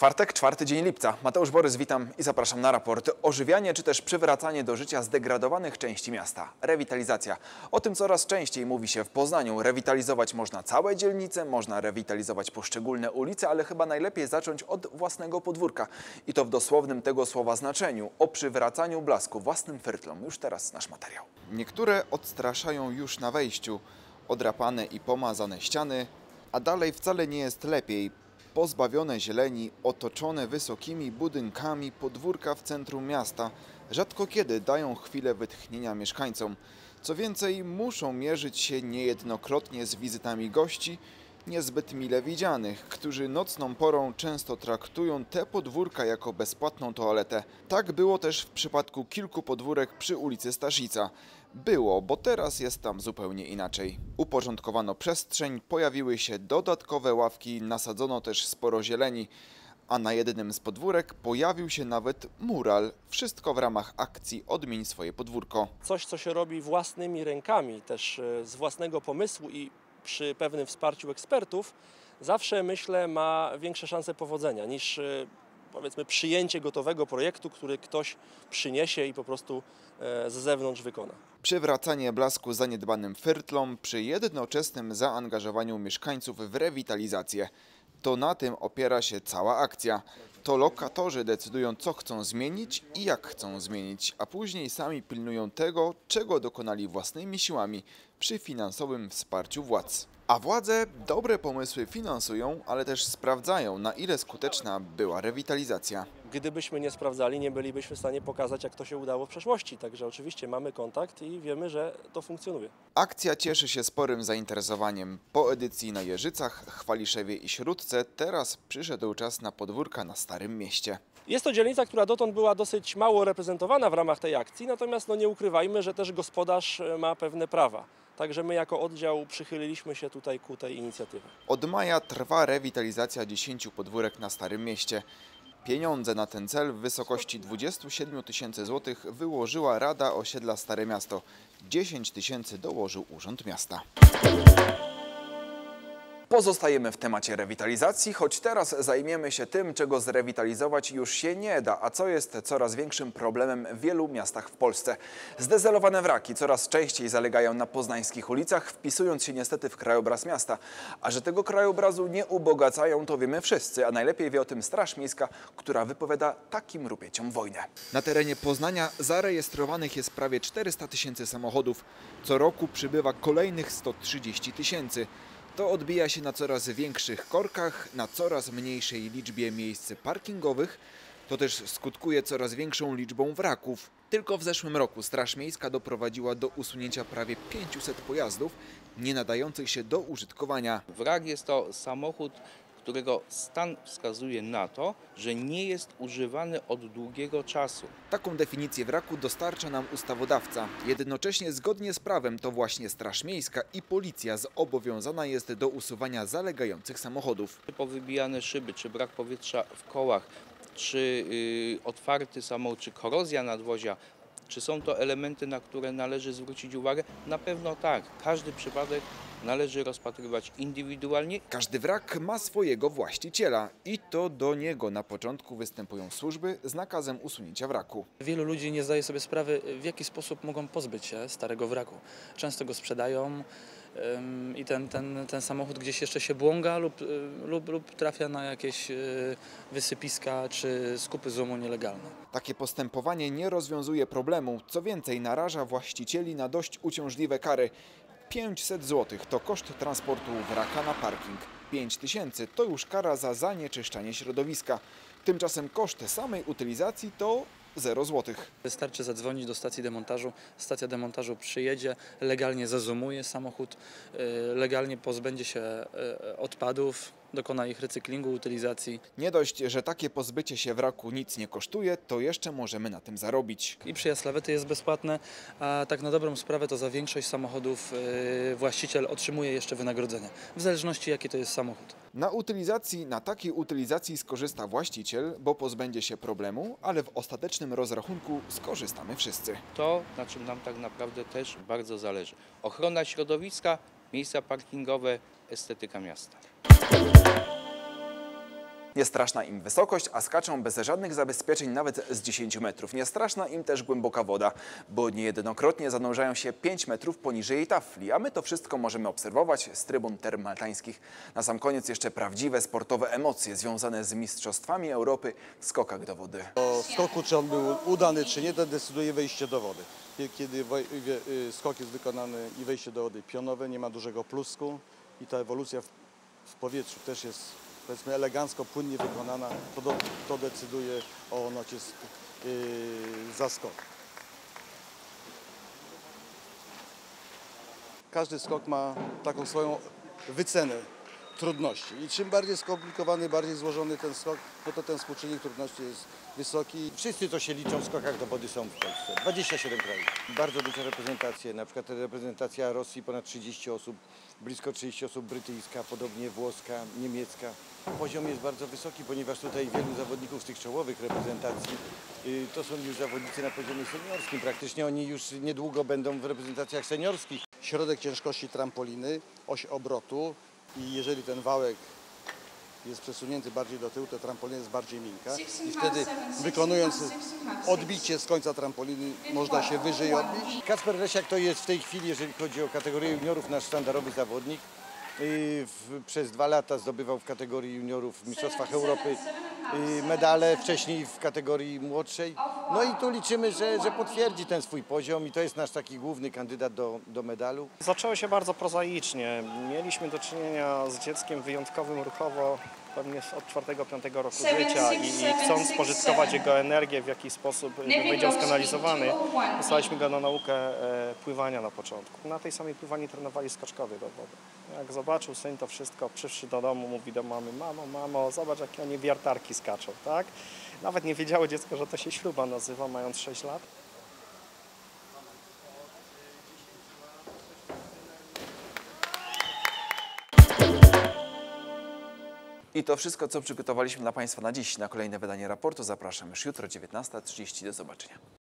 Czwartek, czwarty dzień lipca. Mateusz Borys, witam i zapraszam na raport. Ożywianie czy też przywracanie do życia zdegradowanych części miasta. Rewitalizacja. O tym coraz częściej mówi się w Poznaniu. Rewitalizować można całe dzielnice, można rewitalizować poszczególne ulice, ale chyba najlepiej zacząć od własnego podwórka. I to w dosłownym tego słowa znaczeniu. O przywracaniu blasku własnym fyrtlom. Już teraz nasz materiał. Niektóre odstraszają już na wejściu. Odrapane i pomazane ściany, a dalej wcale nie jest lepiej. Pozbawione zieleni, otoczone wysokimi budynkami podwórka w centrum miasta rzadko kiedy dają chwilę wytchnienia mieszkańcom. Co więcej, muszą mierzyć się niejednokrotnie z wizytami gości, niezbyt mile widzianych, którzy nocną porą często traktują te podwórka jako bezpłatną toaletę. Tak było też w przypadku kilku podwórek przy ulicy Staszica. Było, bo teraz jest tam zupełnie inaczej. Uporządkowano przestrzeń, pojawiły się dodatkowe ławki, nasadzono też sporo zieleni, a na jednym z podwórek pojawił się nawet mural. Wszystko w ramach akcji Odmień swoje podwórko. coś, co się robi własnymi rękami, też e, z własnego pomysłu i przy pewnym wsparciu ekspertów, zawsze myślę ma większe szanse powodzenia niż e, powiedzmy przyjęcie gotowego projektu, który ktoś przyniesie i po prostu e, z zewnątrz wykona. Przywracanie blasku zaniedbanym fyrtlom przy jednoczesnym zaangażowaniu mieszkańców w rewitalizację. To na tym opiera się cała akcja. To lokatorzy decydują, co chcą zmienić i jak chcą zmienić, a później sami pilnują tego, czego dokonali własnymi siłami przy finansowym wsparciu władz. A władze dobre pomysły finansują, ale też sprawdzają, na ile skuteczna była rewitalizacja. Gdybyśmy nie sprawdzali, nie bylibyśmy w stanie pokazać, jak to się udało w przeszłości. Także oczywiście mamy kontakt i wiemy, że to funkcjonuje. Akcja cieszy się sporym zainteresowaniem. Po edycji na Jeżycach, Chwaliszewie i Śródce teraz przyszedł czas na podwórka na Starym Mieście. Jest to dzielnica, która dotąd była dosyć mało reprezentowana w ramach tej akcji, natomiast no nie ukrywajmy, że też gospodarz e, ma pewne prawa. Także my jako oddział przychyliliśmy się tutaj ku tej inicjatywie. Od maja trwa rewitalizacja 10 podwórek na Starym Mieście. Pieniądze na ten cel w wysokości 27 tysięcy złotych wyłożyła Rada Osiedla Stare Miasto. 10 tysięcy dołożył Urząd Miasta. Pozostajemy w temacie rewitalizacji, choć teraz zajmiemy się tym, czego zrewitalizować już się nie da, a co jest coraz większym problemem w wielu miastach w Polsce. Zdezelowane wraki coraz częściej zalegają na poznańskich ulicach, wpisując się niestety w krajobraz miasta. A że tego krajobrazu nie ubogacają, to wiemy wszyscy, a najlepiej wie o tym Straż Miejska, która wypowiada takim rupieciom wojnę. Na terenie Poznania zarejestrowanych jest prawie 400 tysięcy samochodów. Co roku przybywa kolejnych 130 tysięcy. To odbija się na coraz większych korkach, na coraz mniejszej liczbie miejsc parkingowych. To też skutkuje coraz większą liczbą wraków. Tylko w zeszłym roku Straż Miejska doprowadziła do usunięcia prawie 500 pojazdów nie nadających się do użytkowania. Wrak jest to samochód, którego stan wskazuje na to, że nie jest używany od długiego czasu. Taką definicję wraku dostarcza nam ustawodawca. Jednocześnie zgodnie z prawem to właśnie Straż Miejska i Policja zobowiązana jest do usuwania zalegających samochodów. Czy powybijane szyby, czy brak powietrza w kołach, czy y, otwarty samochód, czy korozja nadwozia, czy są to elementy, na które należy zwrócić uwagę? Na pewno tak. Każdy przypadek należy rozpatrywać indywidualnie Każdy wrak ma swojego właściciela i to do niego na początku występują służby z nakazem usunięcia wraku. Wielu ludzi nie zdaje sobie sprawy, w jaki sposób mogą pozbyć się starego wraku. Często go sprzedają i ten, ten, ten samochód gdzieś jeszcze się błąga lub, y, lub, lub trafia na jakieś y, wysypiska czy skupy złomu nielegalne. Takie postępowanie nie rozwiązuje problemu, co więcej naraża właścicieli na dość uciążliwe kary. 500 zł to koszt transportu wraka na parking. 5 tysięcy to już kara za zanieczyszczanie środowiska. Tymczasem koszt samej utylizacji to 0 zł. Wystarczy zadzwonić do stacji demontażu, stacja demontażu przyjedzie, legalnie zazumuje samochód, y, legalnie pozbędzie się y, odpadów, dokona ich recyklingu, utylizacji Nie dość, że takie pozbycie się wraku nic nie kosztuje, to jeszcze możemy na tym zarobić. i przyjazd lawety jest bezpłatny, a tak na dobrą sprawę to za większość samochodów y, właściciel otrzymuje jeszcze wynagrodzenie, w zależności jaki to jest samochód. Na utylizacji, na takiej utylizacji skorzysta właściciel, bo pozbędzie się problemu, ale w ostatecznym rozrachunku skorzystamy wszyscy. to, na czym nam tak naprawdę też bardzo zależy. Ochrona środowiska, miejsca parkingowe, estetyka miasta. Niestraszna im wysokość, a skaczą bez żadnych zabezpieczeń nawet z 10 metrów. Niestraszna im też głęboka woda, bo niejednokrotnie zanurzają się 5 metrów poniżej tafli, a my to wszystko możemy obserwować z trybun termaltańskich. Na sam koniec jeszcze prawdziwe sportowe emocje związane z Mistrzostwami Europy w skokach do wody. O skoku, czy on był udany, czy nie, to decyduje wejście do wody. Kie- Kiedy y, skok jest wykonany i wejście do wody pionowe, nie ma dużego plusku i ta ewolucja w powietrzu też jest powiedzmy elegancko, płynnie wykonana, to, do, to decyduje o nocie yy, za skok. Każdy skok ma taką swoją wycenę trudności. I czym bardziej skomplikowany, bardziej złożony ten skok, no to ten współczynnik trudności jest wysoki. Wszyscy, co się liczą w skokach do wody są w Polsce. 27 krajów. Bardzo duże reprezentacje, na przykład reprezentacja Rosji ponad 30 osób, blisko 30 osób brytyjska, podobnie włoska, niemiecka. Poziom jest bardzo wysoki, ponieważ tutaj wielu zawodników z tych czołowych reprezentacji y, to są już zawodnicy na poziomie seniorskim. Praktycznie oni już niedługo będą w reprezentacjach seniorskich. Środek ciężkości trampoliny, oś obrotu i jeżeli ten wałek jest przesunięty bardziej do tyłu, to trampolina jest bardziej miękka i wtedy wykonując odbicie z końca trampoliny można się wyżej odbić. Kasper Lesiak to jest w tej chwili, jeżeli chodzi o kategorię juniorów, nasz sztandarowy zawodnik. Y, W, przez dwa lata zdobywał w kategorii juniorów w Mistrzostwach Europy medale, wcześniej w kategorii młodszej. No i tu liczymy, że, że potwierdzi ten swój poziom i to jest nasz taki główny kandydat do, do medalu. Zaczęło się bardzo prozaicznie. Mieliśmy do czynienia z dzieckiem wyjątkowym ruchowo, pewnie od 4-5 roku życia i, i chcąc spożytkować jego energię w jakiś sposób żeby będzie skanalizowany, wysłaliśmy go na naukę e, pływania na początku. Na tej samej pływani trenowali skoczkowie do wody. Jak zobaczył syn to wszystko, przyszedł do domu, mówi do mamy, mamo, mamo, zobacz jakie oni wiertarki skaczą, tak? Nawet nie wiedziało dziecko, że to się śluba nazywa, mając 6 lat. I to wszystko, co przygotowaliśmy dla Państwa na dziś. Na kolejne wydanie raportu zapraszam już jutro 19.30. Do zobaczenia.